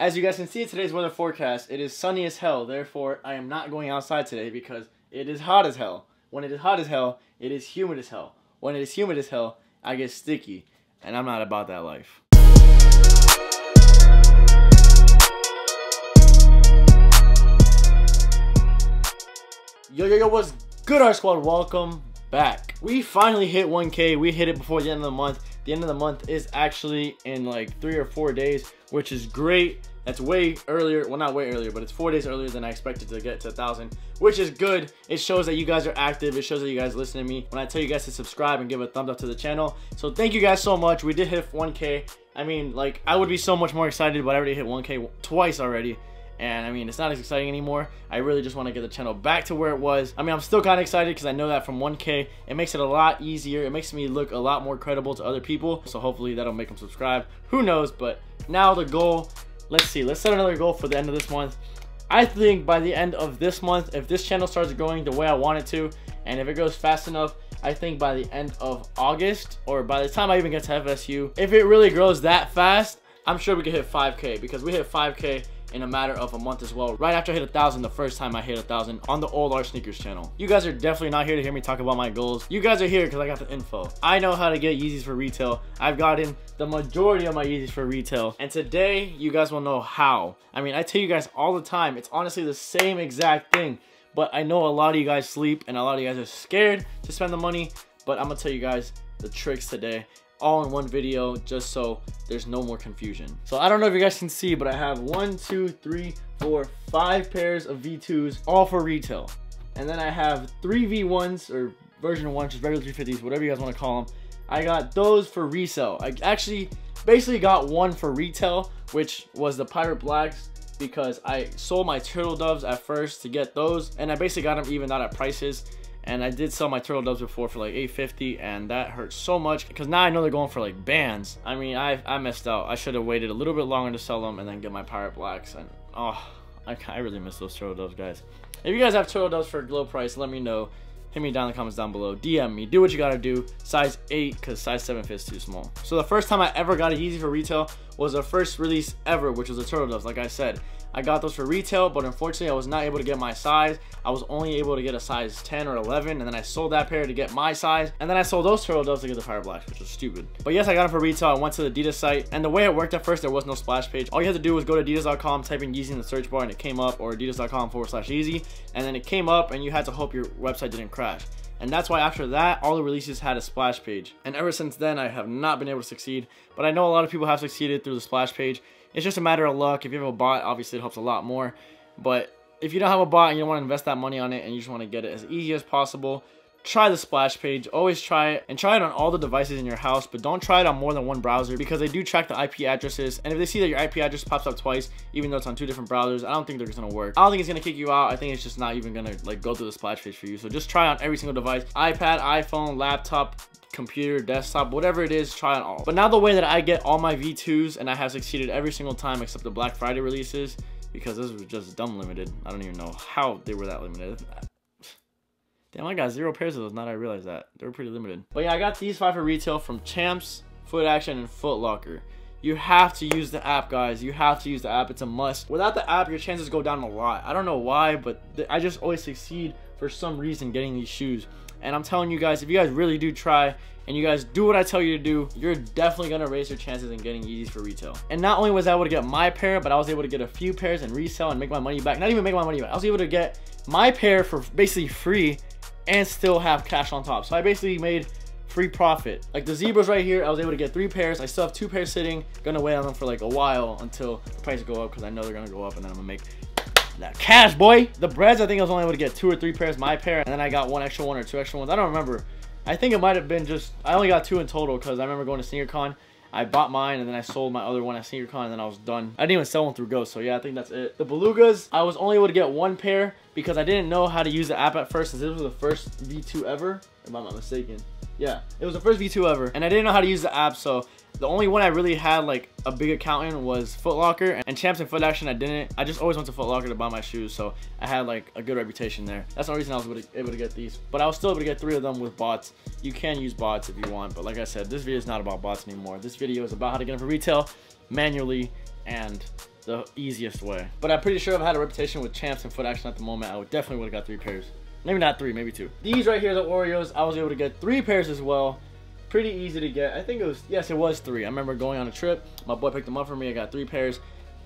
As you guys can see today's weather forecast, it is sunny as hell. Therefore, I am not going outside today because it is hot as hell. When it is hot as hell, it is humid as hell. When it is humid as hell, I get sticky. And I'm not about that life. Yo, yo, yo, what's good, R Squad? Welcome back. We finally hit 1K. We hit it before the end of the month. The end of the month is actually in like three or four days, which is great. That's way earlier. Well, not way earlier, but it's four days earlier than I expected to get to a thousand, which is good. It shows that you guys are active. It shows that you guys listen to me when I tell you guys to subscribe and give a thumbs up to the channel. So thank you guys so much. We did hit 1K. I mean, like, I would be so much more excited, but I already hit 1K twice already and I mean it's not as exciting anymore I really just want to get the channel back to where it was I mean I'm still kind of excited because I know that from 1k it makes it a lot easier it makes me look a lot more credible to other people so hopefully that'll make them subscribe who knows but now the goal let's see let's set another goal for the end of this month. I think by the end of this month if this channel starts going the way I want it to and if it goes fast enough I think by the end of August or by the time I even get to FSU if it really grows that fast I'm sure we could hit 5k because we hit 5k in a matter of a month as well. Right after I hit a thousand, the first time I hit a thousand on the old R Sneakers channel. You guys are definitely not here to hear me talk about my goals. You guys are here because I got the info. I know how to get Yeezys for retail. I've gotten the majority of my Yeezys for retail. And today, you guys will know how. I mean, I tell you guys all the time, it's honestly the same exact thing. But I know a lot of you guys sleep and a lot of you guys are scared to spend the money. But I'm to tell you guys the tricks today all in one video just so there's no more confusion. So I don't know if you guys can see, but I have one, two, three, four, five pairs of V2s, all for retail. And then I have three V1s or version one, just regular 350s, whatever you guys want to call them. I got those for resale. I actually basically got one for retail, which was the Pirate Blacks because I sold my Turtle Doves at first to get those. And I basically got them even out at prices and I did sell my turtle doves before for like 850 and that hurt so much because now I know they're going for like bands. I mean, I, I missed out. I should have waited a little bit longer to sell them and then get my pirate blacks and oh, I, I really miss those turtle doves, guys. If you guys have turtle doves for a low price, let me know. Hit me down in the comments down below. DM me. Do what you gotta do. Size 8 because size 7 fits too small. So the first time I ever got a Yeezy for retail was the first release ever, which was the turtle doves, like I said. I got those for retail, but unfortunately I was not able to get my size. I was only able to get a size 10 or 11, and then I sold that pair to get my size, and then I sold those turtle doves to get the fire blacks, which was stupid. But yes, I got them for retail. I went to the Adidas site, and the way it worked at first, there was no splash page. All you had to do was go to adidas.com, type in Yeezy in the search bar, and it came up, or adidas.com forward slash Yeezy, and then it came up, and you had to hope your website didn't crash. And that's why after that, all the releases had a splash page. And ever since then, I have not been able to succeed. But I know a lot of people have succeeded through the splash page. It's just a matter of luck. If you have a bot, obviously it helps a lot more. But if you don't have a bot and you don't want to invest that money on it and you just want to get it as easy as possible, try the splash page always try it and try it on all the devices in your house but don't try it on more than one browser because they do track the ip addresses and if they see that your ip address pops up twice even though it's on two different browsers i don't think they're just gonna work i don't think it's gonna kick you out i think it's just not even gonna like go through the splash page for you so just try on every single device ipad iphone laptop computer, desktop, whatever it is, try it all. But now the way that I get all my V2s and I have succeeded every single time except the Black Friday releases because this was just dumb limited. I don't even know how they were that limited. Damn, I got zero pairs of those. Now I realize that. They were pretty limited. But yeah, I got these five for retail from Champs, Foot Action, and Foot Locker. You have to use the app, guys. You have to use the app. It's a must. Without the app, your chances go down a lot. I don't know why, but I just always succeed for some reason getting these shoes. And I'm telling you guys, if you guys really do try and you guys do what I tell you to do, you're definitely gonna raise your chances in getting Yeezys for retail. And not only was I able to get my pair, but I was able to get a few pairs and resell and make my money back. Not even make my money back. I was able to get my pair for basically free and still have cash on top. So I basically made free profit. Like the zebras right here, I was able to get three pairs. I still have two pairs sitting. Gonna wait on them for like a while until the price go up because I know they're gonna go up and then I'm gonna make that cash, boy. The breads, I think I was only able to get two or three pairs, my pair, and then I got one extra one or two extra ones. I don't remember. I think it might have been just, I only got two in total because I remember going to SneakerCon. I bought mine and then I sold my other one at SneakerCon and then I was done. I didn't even sell one through GOAT, so yeah, I think that's it. The Belugas, I was only able to get one pair because I didn't know how to use the app at first since this was the first V2 ever, if I'm not mistaken. Yeah, it was the first V2 ever, and I didn't know how to use the app, so the only one I really had like a big account in was Foot Locker and Champs and Foot Action I didn't. I just always went to Foot Locker to buy my shoes, so I had like a good reputation there. That's the only reason I was able to, able to get these. But I was still able to get three of them with bots. You can use bots if you want, but like I said, this video is not about bots anymore. This video is about how to get them for retail manually and the easiest way. But I'm pretty sure if I had a reputation with champs and foot action at the moment, I would definitely would have got three pairs. Maybe not three, maybe two. These right here, the Oreos, I was able to get three pairs as well. Pretty easy to get. I think it was, yes, it was three. I remember going on a trip. My boy picked them up for me. I got three pairs.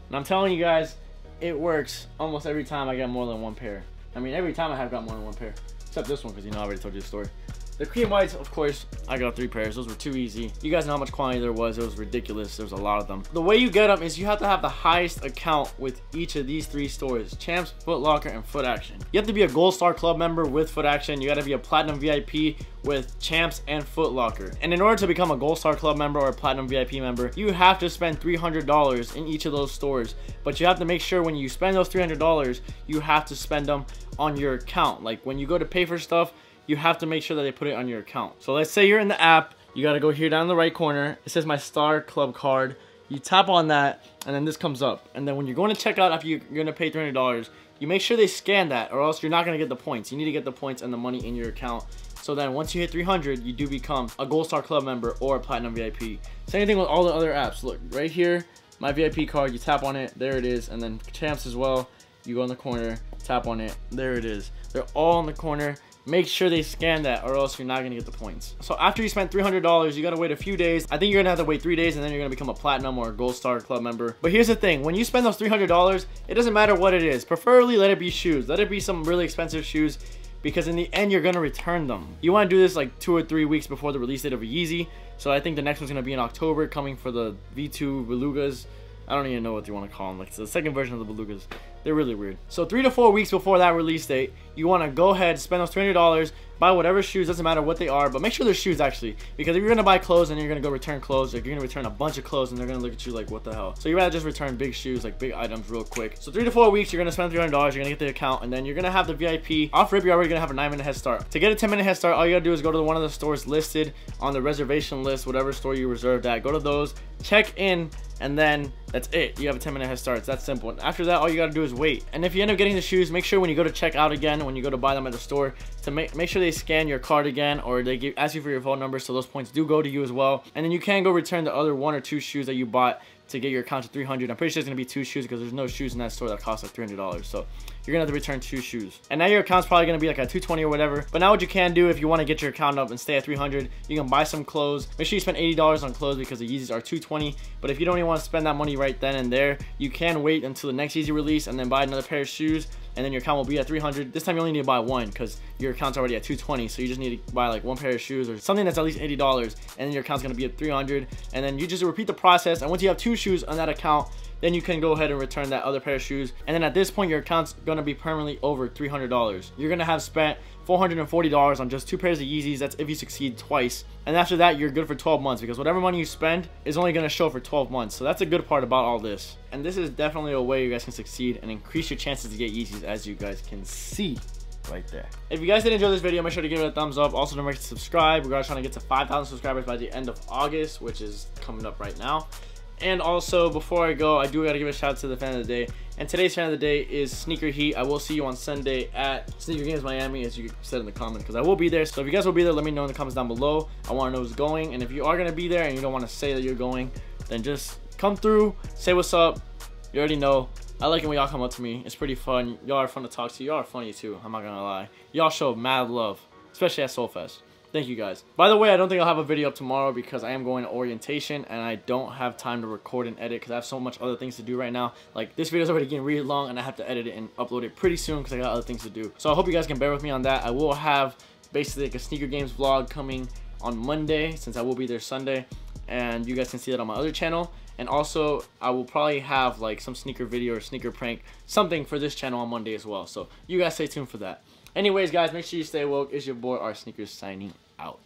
And I'm telling you guys, it works almost every time I get more than one pair. I mean, every time I have got more than one pair. Except this one, because you know I already told you the story. The cream whites, of course, I got three pairs. Those were too easy. You guys know how much quantity there was. It was ridiculous. There was a lot of them. The way you get them is you have to have the highest account with each of these three stores. Champs, Foot Locker, and Foot Action. You have to be a Gold Star Club member with Foot Action. You got to be a Platinum VIP with Champs and Foot Locker. And in order to become a Gold Star Club member or a Platinum VIP member, you have to spend $300 in each of those stores. But you have to make sure when you spend those $300, you have to spend them on your account. Like when you go to pay for stuff, you have to make sure that they put it on your account. So let's say you're in the app, you gotta go here down in the right corner. It says my Star Club card. You tap on that, and then this comes up. And then when you're going to check out after you're gonna pay $300, you make sure they scan that or else you're not gonna get the points. You need to get the points and the money in your account. So then once you hit 300, you do become a Gold Star Club member or a Platinum VIP. Same thing with all the other apps. Look, right here, my VIP card, you tap on it, there it is. And then Champs as well, you go in the corner, tap on it, there it is. They're all in the corner make sure they scan that or else you're not gonna get the points. So after you spent $300, you gotta wait a few days. I think you're gonna have to wait three days and then you're gonna become a platinum or a gold star club member. But here's the thing, when you spend those $300, it doesn't matter what it is. Preferably let it be shoes. Let it be some really expensive shoes because in the end you're gonna return them. You wanna do this like two or three weeks before the release date of a Yeezy. So I think the next one's gonna be in October coming for the V2 Belugas. I don't even know what you want to call them. Like it's the second version of the Belugas. They're really weird. So three to four weeks before that release date, you want to go ahead, spend those $300, buy whatever shoes, doesn't matter what they are, but make sure they're shoes actually. Because if you're going to buy clothes and you're going to go return clothes, like you're going to return a bunch of clothes and they're going to look at you like, what the hell? So you rather just return big shoes, like big items real quick. So three to four weeks, you're going to spend $300, you're going to get the account, and then you're going to have the VIP. Off rip, you're already going to have a nine minute head start. To get a 10 minute head start, all you got to do is go to one of the stores listed on the reservation list, whatever store you reserved at. Go to those, check in, and then that's it. You have a 10 minute head start. It's that simple. And after that, all you got to do is wait. And if you end up getting the shoes, make sure when you go to check out again, when you go to buy them at the store, to make, make sure they scan your card again or they give, ask you for your phone number so those points do go to you as well. And then you can go return the other one or two shoes that you bought to get your account to 300 I'm pretty sure it's gonna be two shoes because there's no shoes in that store that cost like $300 so you're gonna have to return two shoes. And now your account's probably gonna be like a 220 or whatever. But now what you can do if you want to get your account up and stay at 300 you can buy some clothes. Make sure you spend $80 on clothes because the Yeezys are 220 but if you don't even want to spend that money right then and there you can wait until the next Yeezy release and then buy another pair of shoes and then your account will be at 300 this time you only need to buy one because your account's already at 220 so you just need to buy like one pair of shoes or something that's at least $80 and then your account's gonna be at 300 and then you just repeat the process and once you have two shoes on that account then you can go ahead and return that other pair of shoes. And then at this point your account's gonna be permanently over $300 you're gonna have spent $440 on just two pairs of Yeezys that's if you succeed twice and after that you're good for 12 months because whatever money you spend is only going to show for 12 months so that's a good part about all this and this is definitely a way you guys can succeed and increase your chances to get Yeezys as you guys can see right there. If you guys did enjoy this video, make sure to give it a thumbs up. Also, don't forget to subscribe. We're trying to get to 5,000 subscribers by the end of August, which is coming up right now. And also, before I go, I do got to give a shout out to the fan of the day. And today's fan of the day is Sneaker Heat. I will see you on Sunday at Sneaker Games Miami, as you said in the comment, because I will be there. So if you guys will be there, let me know in the comments down below. I want to know who's going. And if you are to be there and you don't want to say that you're going, then just come through, say what's up. You already know. I like it when y'all come up to me. It's pretty fun. Y'all are fun to talk to. Y'all are funny too. I'm not to lie. Y'all show mad love, especially at Soulfest. Thank you guys. By the way, I don't think I'll have a video up tomorrow because I am going to orientation and I don't have time to record and edit because I have so much other things to do right now. Like this video is already getting really long and I have to edit it and upload it pretty soon because I got other things to do. So I hope you guys can bear with me on that. I will have basically like a sneaker games vlog coming on Monday since I will be there Sunday and you guys can see that on my other channel and also I will probably have like some sneaker video or sneaker prank something for this channel on Monday as well so you guys stay tuned for that anyways guys make sure you stay woke. It's your boy R Sneakers signing out